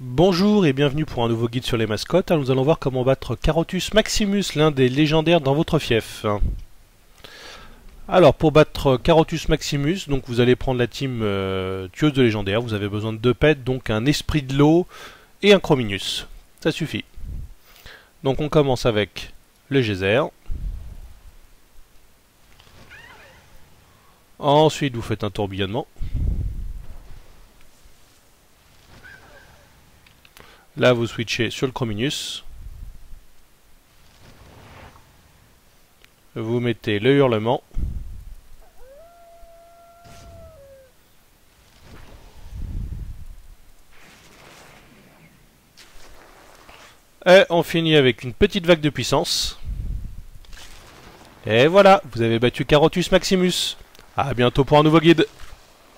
Bonjour et bienvenue pour un nouveau guide sur les mascottes. Alors, nous allons voir comment battre Carotus Maximus, l'un des légendaires dans votre fief. Alors pour battre Carotus Maximus, donc vous allez prendre la team euh, tueuse de légendaire. Vous avez besoin de deux pets, donc un esprit de l'eau et un Chrominus. Ça suffit. Donc on commence avec le geyser. Ensuite vous faites un tourbillonnement. Là, vous switchez sur le Chrominus. Vous mettez le hurlement. Et on finit avec une petite vague de puissance. Et voilà, vous avez battu Carotus Maximus. A bientôt pour un nouveau guide.